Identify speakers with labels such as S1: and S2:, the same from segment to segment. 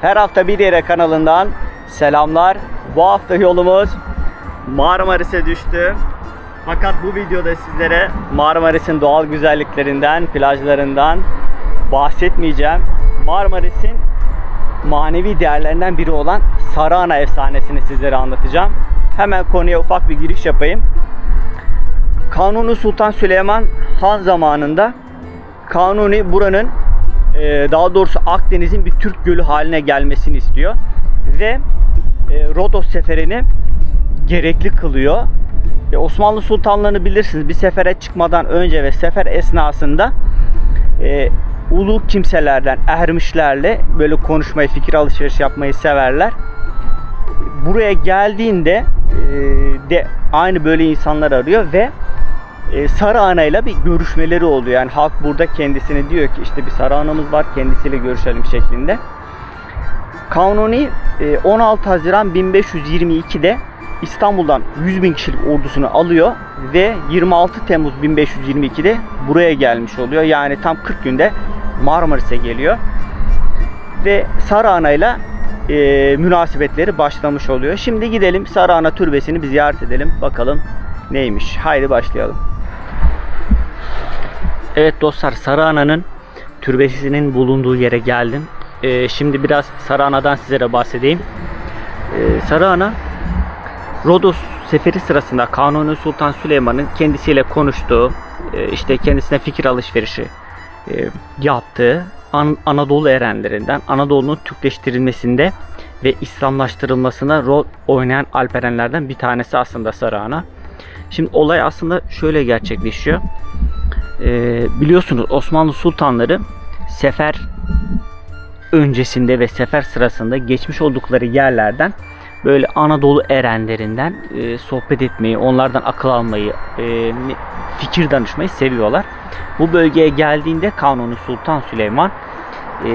S1: Her hafta bir yere kanalından selamlar. Bu hafta yolumuz Marmaris'e düştü. Fakat bu videoda sizlere Marmaris'in doğal güzelliklerinden, plajlarından bahsetmeyeceğim. Marmaris'in manevi değerlerinden biri olan Sarıana efsanesini sizlere anlatacağım. Hemen konuya ufak bir giriş yapayım. Kanuni Sultan Süleyman Han zamanında Kanuni buranın daha doğrusu Akdeniz'in bir Türk gölü haline gelmesini istiyor. Ve e, Rodos seferini gerekli kılıyor. Osmanlı sultanlarını bilirsiniz bir sefere çıkmadan önce ve sefer esnasında e, ulu kimselerden, ermişlerle böyle konuşmayı, fikir alışveriş yapmayı severler. Buraya geldiğinde e, de aynı böyle insanlar arıyor ve e, Sarı bir görüşmeleri oluyor. Yani halk burada kendisine diyor ki işte bir Sarı Ana'mız var kendisiyle görüşelim şeklinde. Kanuni e, 16 Haziran 1522'de İstanbul'dan 100 bin kişilik ordusunu alıyor ve 26 Temmuz 1522'de buraya gelmiş oluyor. Yani tam 40 günde Marmaris'e geliyor. Ve Sarı ile e, münasebetleri başlamış oluyor. Şimdi gidelim Sarı Ana türbesini bir ziyaret edelim. Bakalım neymiş. Haydi başlayalım. Evet dostlar Sarı Ana'nın türbesinin bulunduğu yere geldim. Ee, şimdi biraz Sarı Ana'dan sizlere bahsedeyim. Ee, Sarı Ana Rodos seferi sırasında Kanuni Sultan Süleyman'ın kendisiyle konuştuğu, e, işte kendisine fikir alışverişi e, yaptığı An- Anadolu erenlerinden, Anadolu'nun Türkleştirilmesinde ve İslamlaştırılmasına rol oynayan Alperenlerden bir tanesi aslında Sarı Ana. Şimdi olay aslında şöyle gerçekleşiyor. Ee, biliyorsunuz Osmanlı sultanları sefer öncesinde ve sefer sırasında geçmiş oldukları yerlerden böyle Anadolu erenlerinden e, sohbet etmeyi, onlardan akıl almayı, e, fikir danışmayı seviyorlar. Bu bölgeye geldiğinde Kanuni Sultan Süleyman e,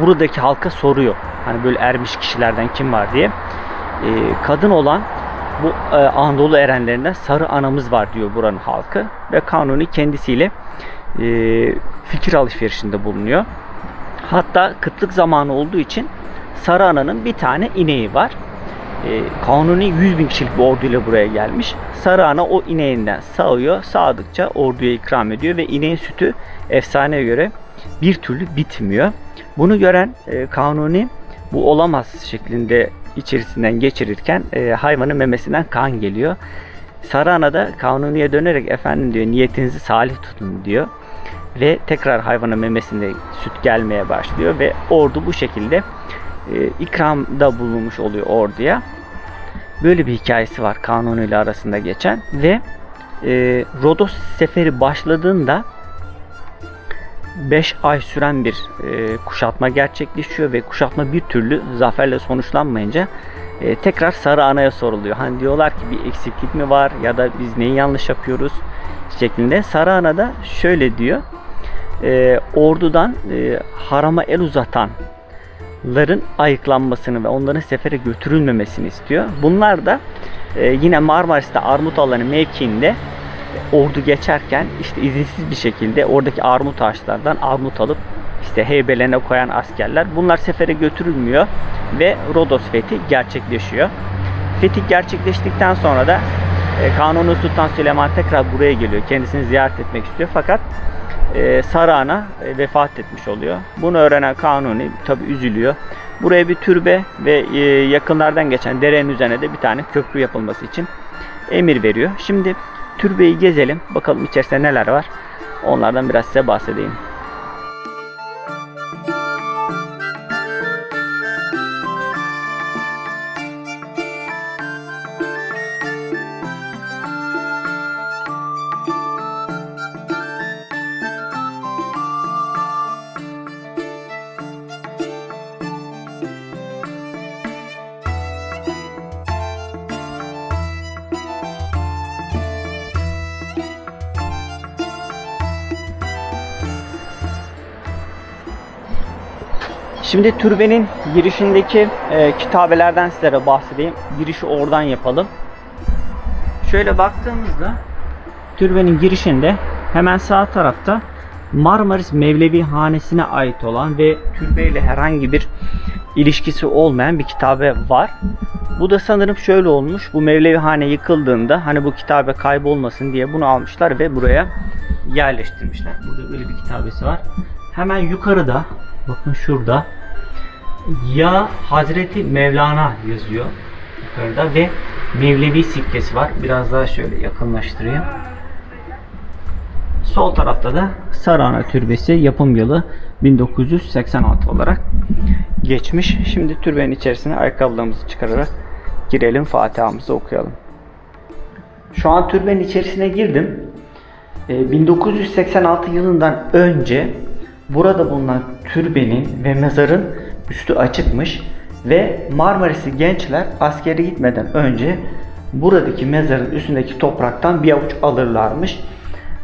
S1: buradaki halka soruyor. Hani böyle ermiş kişilerden kim var diye. E, kadın olan bu e, Anadolu erenlerinden sarı anamız var diyor buranın halkı ve Kanuni kendisiyle e, fikir alışverişinde bulunuyor. Hatta kıtlık zamanı olduğu için sarı ananın bir tane ineği var. E, Kanuni 100 bin kişilik bir orduyla buraya gelmiş. Sarı ana o ineğinden sağıyor. Sağdıkça orduya ikram ediyor ve ineğin sütü efsaneye göre bir türlü bitmiyor. Bunu gören e, Kanuni bu olamaz şeklinde içerisinden geçirirken e, hayvanın memesinden kan geliyor. Sarana da Kanuni'ye dönerek efendim diyor niyetinizi salih tutun diyor. Ve tekrar hayvanın memesinde süt gelmeye başlıyor ve ordu bu şekilde e, ikramda bulunmuş oluyor orduya. Böyle bir hikayesi var Kanuni ile arasında geçen ve e, Rodos seferi başladığında 5 ay süren bir e, kuşatma gerçekleşiyor ve kuşatma bir türlü zaferle sonuçlanmayınca e, tekrar Sarı Ana'ya soruluyor. Hani diyorlar ki bir eksiklik mi var ya da biz neyi yanlış yapıyoruz şeklinde. Sarı Ana da şöyle diyor. E, ordudan e, harama el uzatanların ayıklanmasını ve onların sefere götürülmemesini istiyor. Bunlar da e, yine Marmaris'te Armut alanı mevkiinde ordu geçerken işte izinsiz bir şekilde oradaki armut ağaçlardan armut alıp işte heybelerine koyan askerler. Bunlar sefere götürülmüyor ve Rodos fethi gerçekleşiyor. Fetih gerçekleştikten sonra da e, Kanuni Sultan Süleyman tekrar buraya geliyor. Kendisini ziyaret etmek istiyor fakat e, Sarana e, vefat etmiş oluyor. Bunu öğrenen Kanuni tabi üzülüyor. Buraya bir türbe ve yakınlardan geçen derenin üzerine de bir tane köprü yapılması için emir veriyor. Şimdi türbeyi gezelim. Bakalım içerisinde neler var. Onlardan biraz size bahsedeyim. Şimdi türbenin girişindeki e, kitabelerden sizlere bahsedeyim. Girişi oradan yapalım. Şöyle baktığımızda türbenin girişinde hemen sağ tarafta Marmaris Mevlevi Hanesi'ne ait olan ve türbeyle herhangi bir ilişkisi olmayan bir kitabe var. Bu da sanırım şöyle olmuş. Bu Mevlevi Hane yıkıldığında hani bu kitabe kaybolmasın diye bunu almışlar ve buraya yerleştirmişler. Burada böyle bir kitabesi var. Hemen yukarıda bakın şurada ya Hazreti Mevlana yazıyor yukarıda ve Mevlevi sikkesi var. Biraz daha şöyle yakınlaştırayım. Sol tarafta da Sarana Türbesi yapım yılı 1986 olarak geçmiş. Şimdi türbenin içerisine ayakkabılarımızı çıkararak girelim Fatiha'mızı okuyalım. Şu an türbenin içerisine girdim. Ee, 1986 yılından önce burada bulunan türbenin ve mezarın üstü açıkmış ve Marmaris'i gençler askere gitmeden önce buradaki mezarın üstündeki topraktan bir avuç alırlarmış.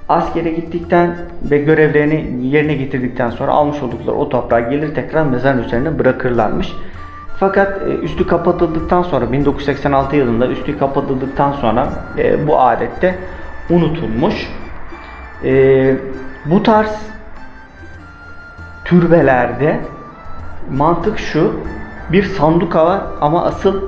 S1: Askere gittikten ve görevlerini yerine getirdikten sonra almış oldukları o toprağı gelir tekrar mezarın üzerine bırakırlarmış. Fakat e, üstü kapatıldıktan sonra 1986 yılında üstü kapatıldıktan sonra e, bu adette unutulmuş. E, bu tarz türbelerde mantık şu bir sanduka var ama asıl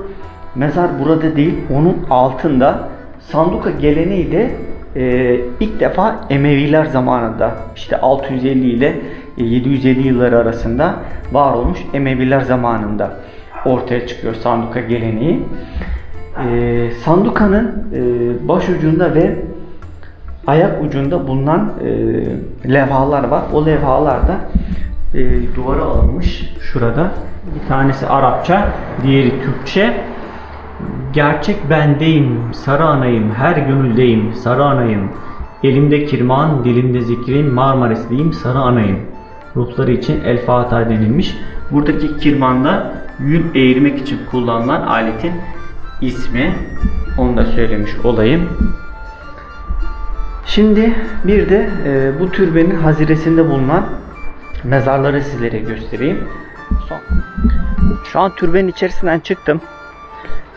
S1: mezar burada değil onun altında sanduka geleneği de e, ilk defa Emeviler zamanında işte 650 ile 750 yılları arasında var olmuş Emeviler zamanında ortaya çıkıyor sanduka geleneği. E, sandukanın e, baş ucunda ve ayak ucunda bulunan e, levhalar var. O levhalarda e, duvara alınmış şurada. Bir tanesi Arapça, diğeri Türkçe. Gerçek bendeyim, sarı anayım, her gönüldeyim, sarı anayım. Elimde kirman, dilimde zikrim, Marmarisliyim, sarı anayım. Ruhları için El Fatiha denilmiş. Buradaki kirmanda yün eğirmek için kullanılan aletin ismi. Onu da söylemiş olayım. Şimdi bir de e, bu türbenin haziresinde bulunan mezarları sizlere göstereyim. Son. Şu an türbenin içerisinden çıktım.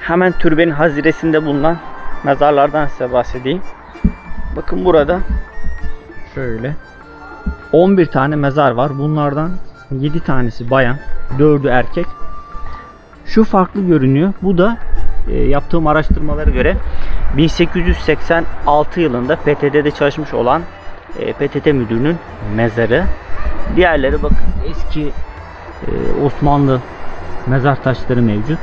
S1: Hemen türbenin haziresinde bulunan mezarlardan size bahsedeyim. Bakın burada şöyle 11 tane mezar var. Bunlardan 7 tanesi bayan, 4'ü erkek. Şu farklı görünüyor. Bu da e, yaptığım araştırmalara göre 1886 yılında PTT'de çalışmış olan e, PTT müdürünün mezarı. Diğerleri bakın eski e, Osmanlı mezar taşları mevcut.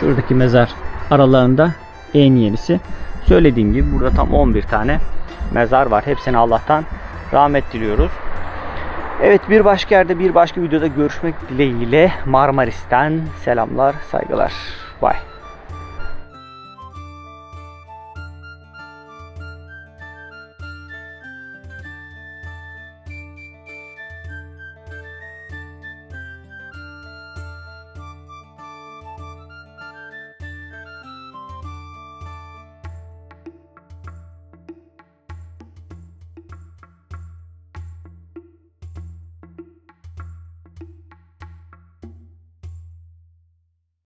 S1: Şuradaki mezar aralarında en yenisi. Söylediğim gibi burada tam 11 tane mezar var. Hepsine Allah'tan rahmet diliyoruz. Evet bir başka yerde bir başka videoda görüşmek dileğiyle Marmaris'ten selamlar saygılar. Bye.